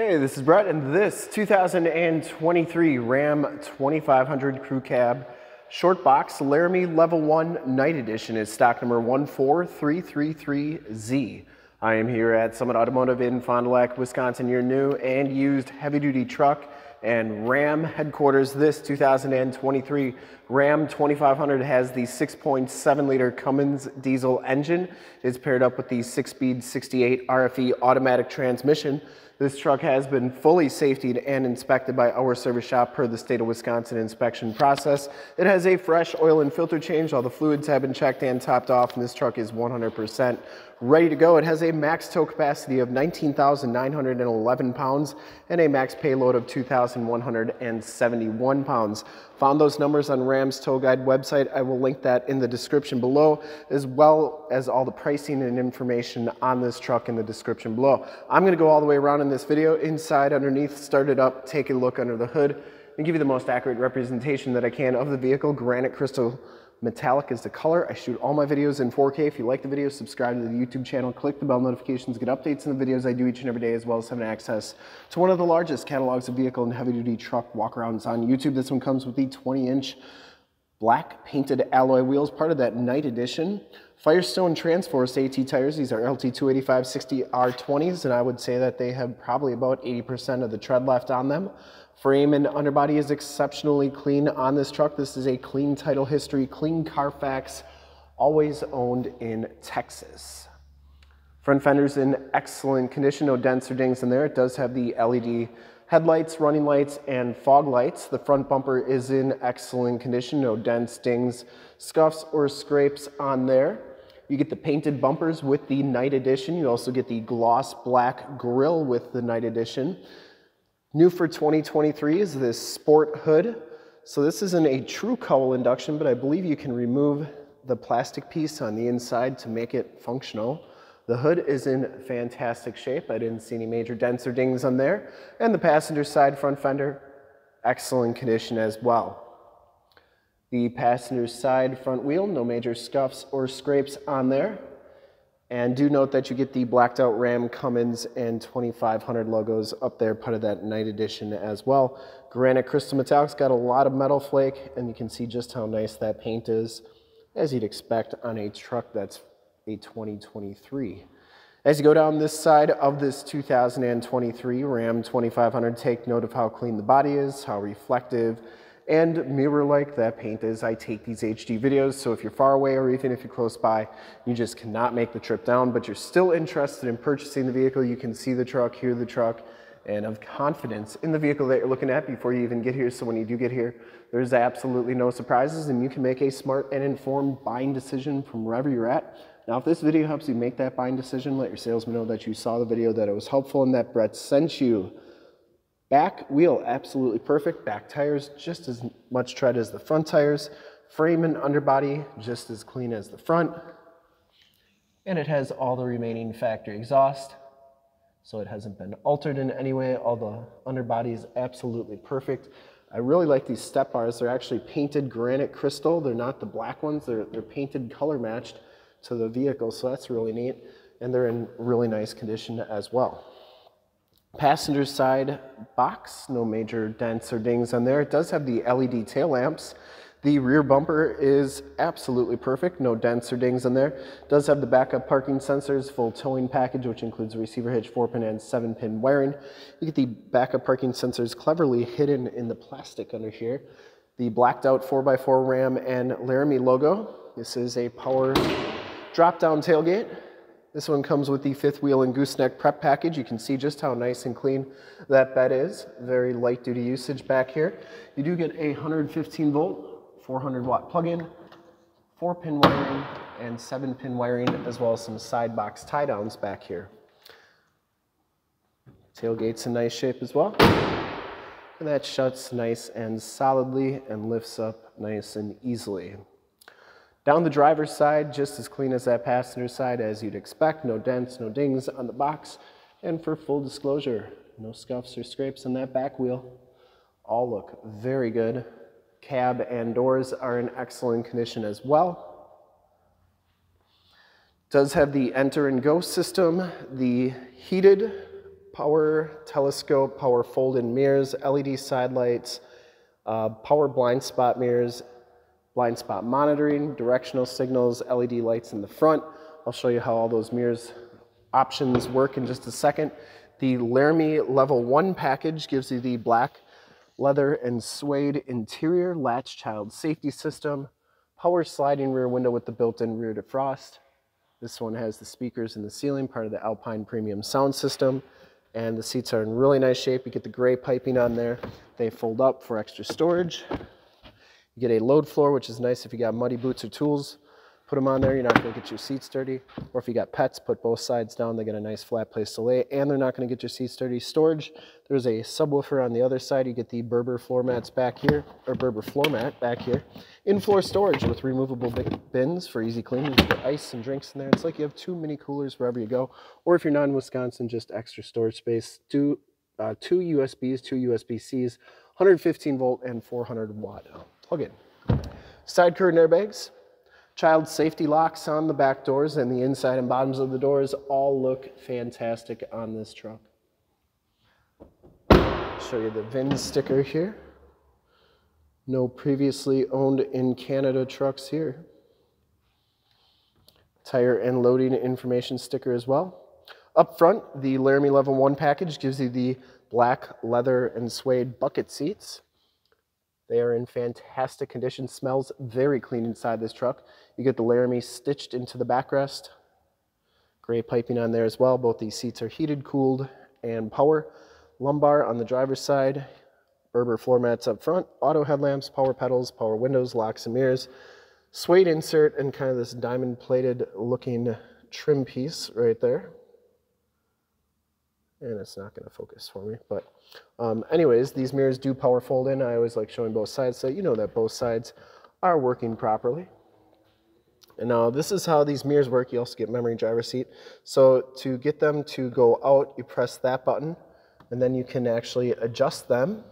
Hey, this is Brett, and this 2023 Ram 2500 Crew Cab Short Box Laramie Level 1 Night Edition is stock number 14333Z. I am here at Summit Automotive in Fond du Lac, Wisconsin, your new and used heavy-duty truck and Ram headquarters. This 2023 Ram 2500 has the 6.7 liter Cummins diesel engine. It's paired up with the six-speed 68 RFE automatic transmission. This truck has been fully safetied and inspected by our service shop per the state of Wisconsin inspection process. It has a fresh oil and filter change. All the fluids have been checked and topped off, and this truck is 100% ready to go. It has a max tow capacity of 19,911 pounds and a max payload of 2,171 pounds. Found those numbers on Ram's Tow Guide website. I will link that in the description below, as well as all the pricing and information on this truck in the description below. I'm gonna go all the way around in this video, inside, underneath, start it up, take a look under the hood, and give you the most accurate representation that I can of the vehicle. Granite crystal Metallic is the color. I shoot all my videos in 4K. If you like the video, subscribe to the YouTube channel, click the bell notifications, get updates on the videos I do each and every day, as well as having access to one of the largest catalogs of vehicle and heavy duty truck walkarounds on YouTube. This one comes with the 20 inch black painted alloy wheels, part of that night edition. Firestone Transforce AT tires, these are LT 285 60 R20s, and I would say that they have probably about 80% of the tread left on them. Frame and underbody is exceptionally clean on this truck. This is a clean title history, clean Carfax, always owned in Texas. Front fender's in excellent condition, no dents or dings in there. It does have the LED headlights, running lights, and fog lights. The front bumper is in excellent condition, no dents, dings, scuffs, or scrapes on there. You get the painted bumpers with the night edition. You also get the gloss black grille with the night edition. New for 2023 is this sport hood. So this isn't a true cowl induction, but I believe you can remove the plastic piece on the inside to make it functional. The hood is in fantastic shape. I didn't see any major dents or dings on there. And the passenger side front fender, excellent condition as well. The passenger side front wheel, no major scuffs or scrapes on there. And do note that you get the blacked out Ram Cummins and 2500 logos up there, part of that night edition as well. Granite Crystal Metallic's got a lot of metal flake, and you can see just how nice that paint is, as you'd expect on a truck that's a 2023. As you go down this side of this 2023 Ram 2500, take note of how clean the body is, how reflective, and mirror-like that paint is. I take these HD videos, so if you're far away or even if you're close by, you just cannot make the trip down, but you're still interested in purchasing the vehicle, you can see the truck, hear the truck, and have confidence in the vehicle that you're looking at before you even get here. So when you do get here, there's absolutely no surprises and you can make a smart and informed buying decision from wherever you're at. Now, if this video helps you make that buying decision, let your salesman know that you saw the video, that it was helpful, and that Brett sent you. Back wheel, absolutely perfect. Back tires, just as much tread as the front tires. Frame and underbody, just as clean as the front. And it has all the remaining factory exhaust, so it hasn't been altered in any way. All the underbody is absolutely perfect. I really like these step bars. They're actually painted granite crystal. They're not the black ones. They're, they're painted color matched to the vehicle, so that's really neat. And they're in really nice condition as well. Passenger side box, no major dents or dings on there. It does have the LED tail lamps. The rear bumper is absolutely perfect, no dents or dings on there. Does have the backup parking sensors, full towing package, which includes receiver hitch, 4-pin and 7-pin wiring. You get the backup parking sensors cleverly hidden in the plastic under here. The blacked out 4x4 Ram and Laramie logo. This is a power drop-down tailgate. This one comes with the fifth wheel and gooseneck prep package. You can see just how nice and clean that bed is. Very light duty usage back here. You do get a 115 volt, 400 watt plug-in, four pin wiring and seven pin wiring, as well as some side box tie downs back here. Tailgate's in nice shape as well. And that shuts nice and solidly and lifts up nice and easily. Down the driver's side, just as clean as that passenger side as you'd expect. No dents, no dings on the box. And for full disclosure, no scuffs or scrapes on that back wheel. All look very good. Cab and doors are in excellent condition as well. Does have the enter and go system, the heated power telescope, power fold-in mirrors, LED side lights, uh, power blind spot mirrors, blind spot monitoring, directional signals, LED lights in the front. I'll show you how all those mirrors options work in just a second. The Laramie Level 1 package gives you the black leather and suede interior, latch child safety system, power sliding rear window with the built-in rear defrost. This one has the speakers in the ceiling, part of the Alpine Premium sound system. And the seats are in really nice shape. You get the gray piping on there. They fold up for extra storage. You get a load floor, which is nice if you got muddy boots or tools put them on there. You're not going to get your seats dirty. Or if you got pets, put both sides down. They get a nice flat place to lay, and they're not going to get your seats dirty. Storage, there's a subwoofer on the other side. You get the Berber floor mats back here, or Berber floor mat back here. In-floor storage with removable bins for easy cleaning. You put ice and drinks in there. It's like you have two mini coolers wherever you go. Or if you're not in Wisconsin, just extra storage space. Two, uh, two USBs, two USB-Cs, 115 volt and 400 watt plug-in. Side curtain airbags, Child safety locks on the back doors and the inside and bottoms of the doors all look fantastic on this truck. Show you the VIN sticker here. No previously owned in Canada trucks here. Tire and loading information sticker as well. Up front, the Laramie Level 1 package gives you the black leather and suede bucket seats. They are in fantastic condition. Smells very clean inside this truck. You get the Laramie stitched into the backrest. Gray piping on there as well. Both these seats are heated, cooled, and power. Lumbar on the driver's side. Berber floor mats up front. Auto headlamps, power pedals, power windows, locks and mirrors. Suede insert and kind of this diamond plated looking trim piece right there and it's not going to focus for me. But um, anyways, these mirrors do power fold in. I always like showing both sides so you know that both sides are working properly. And now this is how these mirrors work. You also get memory driver seat. So to get them to go out, you press that button and then you can actually adjust them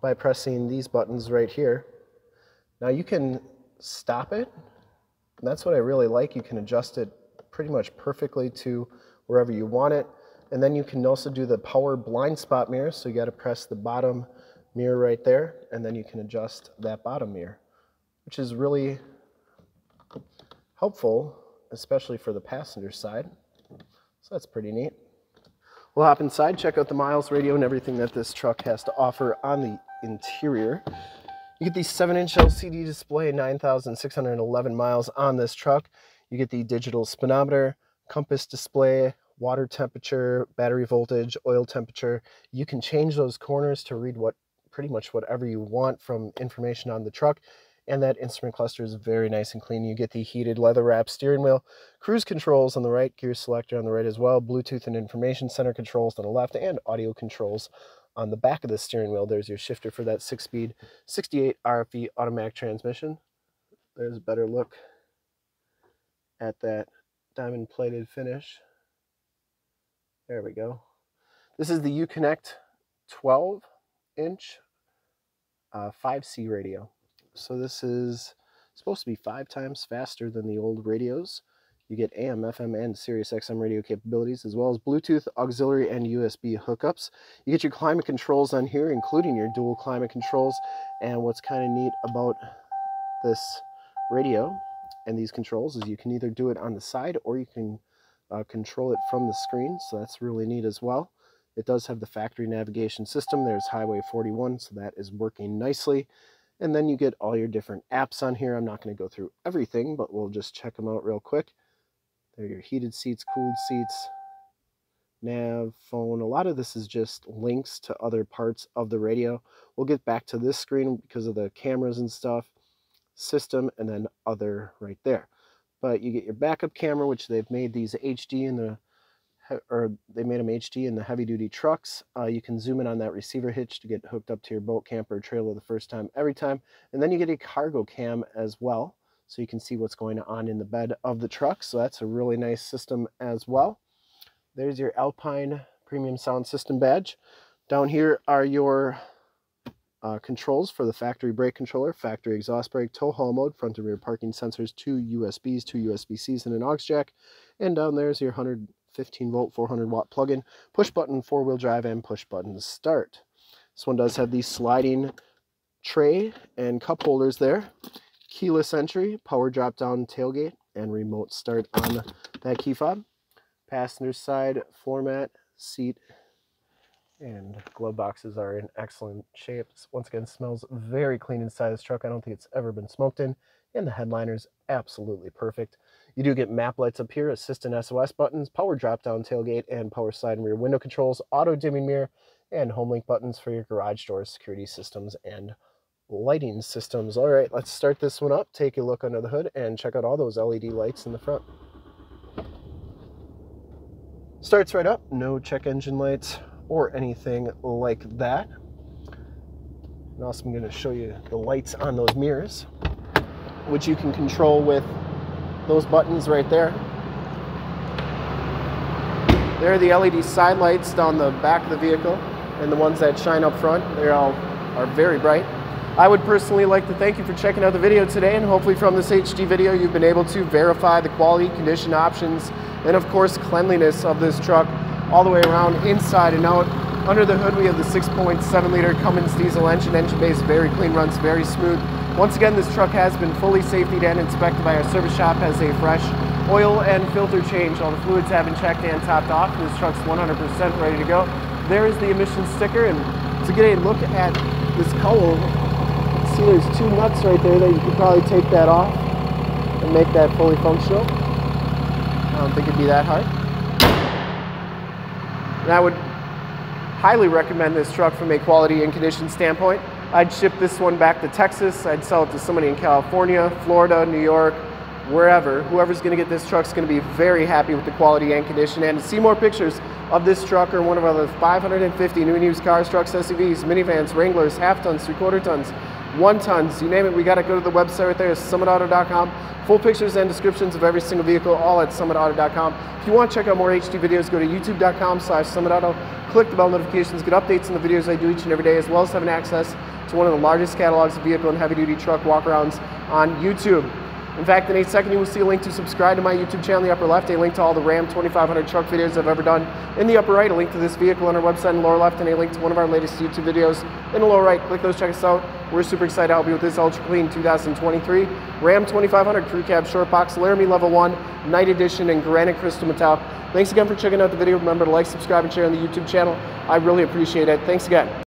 by pressing these buttons right here. Now you can stop it. And that's what I really like. You can adjust it pretty much perfectly to wherever you want it. And then you can also do the power blind spot mirror. So you got to press the bottom mirror right there, and then you can adjust that bottom mirror, which is really helpful, especially for the passenger side. So that's pretty neat. We'll hop inside, check out the miles radio and everything that this truck has to offer on the interior. You get the 7-inch LCD display, 9,611 miles on this truck. You get the digital speedometer, compass display, water temperature, battery voltage, oil temperature. You can change those corners to read what pretty much whatever you want from information on the truck. And that instrument cluster is very nice and clean. You get the heated leather wrap steering wheel, cruise controls on the right, gear selector on the right as well, Bluetooth and information center controls on the left, and audio controls on the back of the steering wheel. There's your shifter for that six speed 68 RFE automatic transmission. There's a better look at that diamond plated finish. There we go. This is the Uconnect 12 inch uh, 5C radio. So this is supposed to be five times faster than the old radios. You get AM, FM, and Sirius XM radio capabilities, as well as Bluetooth, auxiliary, and USB hookups. You get your climate controls on here, including your dual climate controls. And what's kind of neat about this radio and these controls is you can either do it on the side or you can uh, control it from the screen, so that's really neat as well. It does have the factory navigation system. There's Highway 41, so that is working nicely. And then you get all your different apps on here. I'm not going to go through everything, but we'll just check them out real quick. There are your heated seats, cooled seats, nav, phone. A lot of this is just links to other parts of the radio. We'll get back to this screen because of the cameras and stuff, system, and then other right there but you get your backup camera, which they've made these HD in the or they made them HD in the heavy duty trucks. Uh, you can zoom in on that receiver hitch to get hooked up to your boat camper trailer the first time every time. And then you get a cargo cam as well. So you can see what's going on in the bed of the truck. So that's a really nice system as well. There's your Alpine Premium Sound System badge. Down here are your uh, controls for the factory brake controller, factory exhaust brake, tow haul mode, front and rear parking sensors, two USBs, two USB-Cs, and an aux jack. And down there is your 115 volt, 400 watt plug-in, push button, four wheel drive, and push button start. This one does have the sliding tray and cup holders there. Keyless entry, power drop down tailgate, and remote start on that key fob. Passenger side floor mat, seat, and glove boxes are in excellent shape. Once again, smells very clean inside this truck. I don't think it's ever been smoked in. And the headliner's absolutely perfect. You do get map lights up here, assistant SOS buttons, power drop down tailgate, and power side and rear window controls, auto dimming mirror, and home link buttons for your garage doors, security systems, and lighting systems. All right, let's start this one up, take a look under the hood, and check out all those LED lights in the front. Starts right up, no check engine lights or anything like that. And also I'm gonna show you the lights on those mirrors, which you can control with those buttons right there. There are the LED side lights down the back of the vehicle and the ones that shine up front. They all are very bright. I would personally like to thank you for checking out the video today and hopefully from this HD video you've been able to verify the quality, condition options, and of course cleanliness of this truck all the way around inside and out. Under the hood we have the 6.7 liter Cummins diesel engine, engine base very clean, runs very smooth. Once again this truck has been fully safety and inspected by our service shop, has a fresh oil and filter change. All the fluids have been checked and topped off. This truck's 100% ready to go. There is the emission sticker and to get a look at this cowl, see there's two nuts right there that you could probably take that off and make that fully functional. I don't think it'd be that hard. And I would highly recommend this truck from a quality and condition standpoint. I'd ship this one back to Texas. I'd sell it to somebody in California, Florida, New York, wherever. Whoever's going to get this truck is going to be very happy with the quality and condition. And to see more pictures of this truck or one of our 550 new and used cars, trucks, SUVs, minivans, Wranglers, half tons, three quarter tons, one tons, you name it, we got to go to the website right there, summitauto.com. Full pictures and descriptions of every single vehicle, all at summitauto.com. If you want to check out more HD videos, go to youtube.com slash summitauto. Click the bell notifications, get updates on the videos I do each and every day, as well as having access to one of the largest catalogs of vehicle and heavy-duty truck walkarounds on YouTube. In fact, in a second, you will see a link to subscribe to my YouTube channel in the upper left, a link to all the Ram 2500 truck videos I've ever done. In the upper right, a link to this vehicle on our website in the lower left, and a link to one of our latest YouTube videos in the lower right. Click those, check us out. We're super excited to help you with this ultra clean 2023 Ram 2500 Crew Cab Short Box Laramie Level 1 Night Edition and Granite Crystal Metallic. Thanks again for checking out the video. Remember to like, subscribe, and share on the YouTube channel. I really appreciate it. Thanks again.